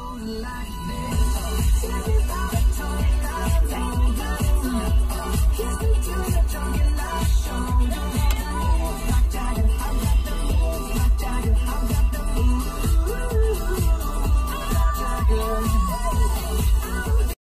Kiss me